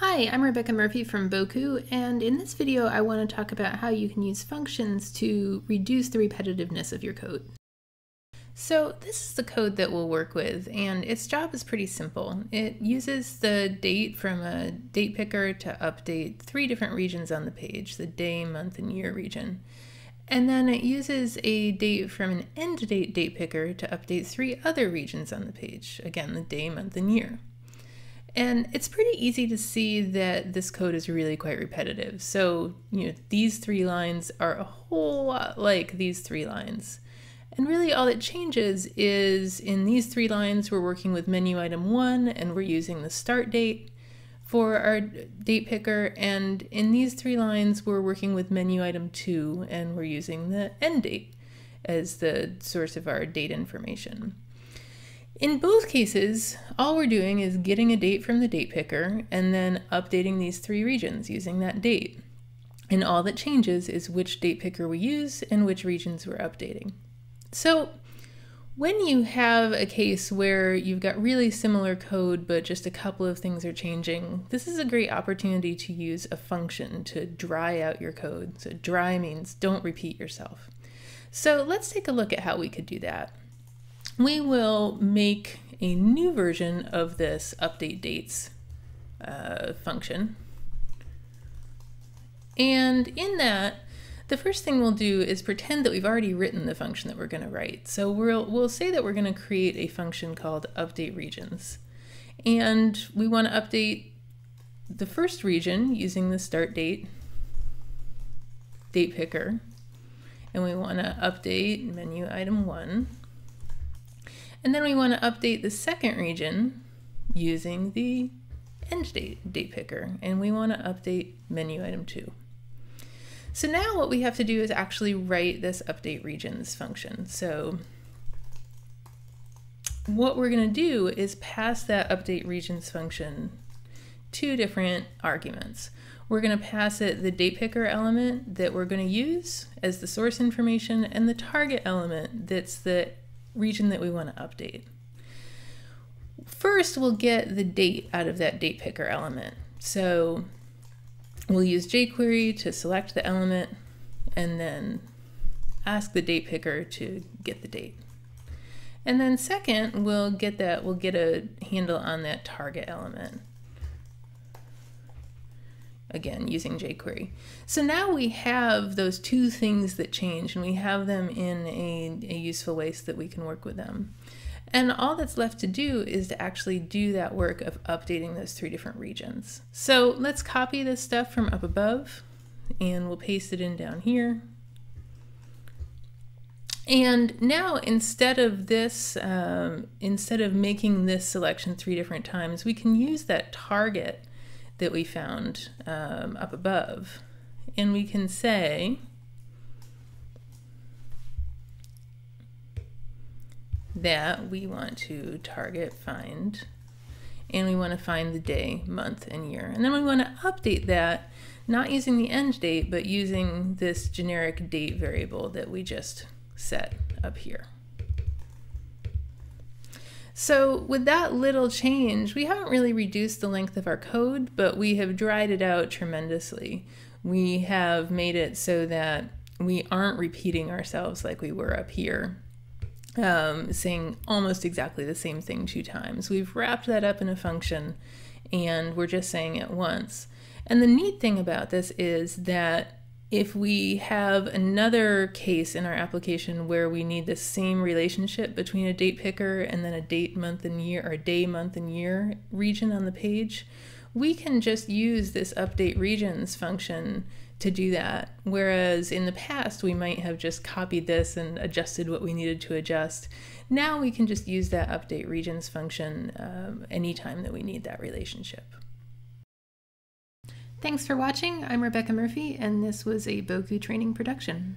Hi, I'm Rebecca Murphey from Bocoup, and in this video I want to talk about how you can use functions to reduce the repetitiveness of your code. So this is the code that we'll work with, and its job is pretty simple. It uses the date from a date picker to update three different regions on the page, the day, month, and year region. And then it uses a date from an end date date picker to update three other regions on the page, again, the day, month, and year. And it's pretty easy to see that this code is really quite repetitive. So, you know, these three lines are a whole lot like these three lines. And really all that changes is in these three lines, we're working with menu item one and we're using the start date for our date picker. And in these three lines, we're working with menu item two and we're using the end date as the source of our date information. In both cases, all we're doing is getting a date from the date picker and then updating these three regions using that date. And all that changes is which date picker we use and which regions we're updating. So when you have a case where you've got really similar code but just a couple of things are changing, this is a great opportunity to use a function to dry out your code. So dry means don't repeat yourself. So let's take a look at how we could do that we will make a new version of this update dates uh, function. And in that, the first thing we'll do is pretend that we've already written the function that we're going to write. So we'll, we'll say that we're going to create a function called update regions. And we want to update the first region using the start date date picker. And we want to update menu item one. And then we want to update the second region using the end date date picker. And we want to update menu item two. So now what we have to do is actually write this update regions function. So what we're going to do is pass that update regions function two different arguments. We're going to pass it the date picker element that we're going to use as the source information and the target element that's the region that we want to update. First, we'll get the date out of that date picker element. So we'll use jQuery to select the element and then ask the date picker to get the date. And then second, we'll get that, we'll get a handle on that target element again using jQuery. So now we have those two things that change and we have them in a, a, useful way so that we can work with them. And all that's left to do is to actually do that work of updating those three different regions. So let's copy this stuff from up above and we'll paste it in down here. And now instead of this, um, instead of making this selection three different times, we can use that target that we found um, up above. And we can say that we want to target find and we want to find the day, month, and year. And then we want to update that not using the end date, but using this generic date variable that we just set up here. So with that little change, we haven't really reduced the length of our code, but we have dried it out tremendously. We have made it so that we aren't repeating ourselves like we were up here, um, saying almost exactly the same thing two times. We've wrapped that up in a function and we're just saying it once. And the neat thing about this is that if we have another case in our application where we need the same relationship between a date picker and then a date, month, and year, or day, month, and year region on the page, we can just use this update regions function to do that. Whereas in the past, we might have just copied this and adjusted what we needed to adjust. Now we can just use that update regions function um, anytime that we need that relationship. Thanks for watching. I'm Rebecca Murphey, and this was a Bocoup training production.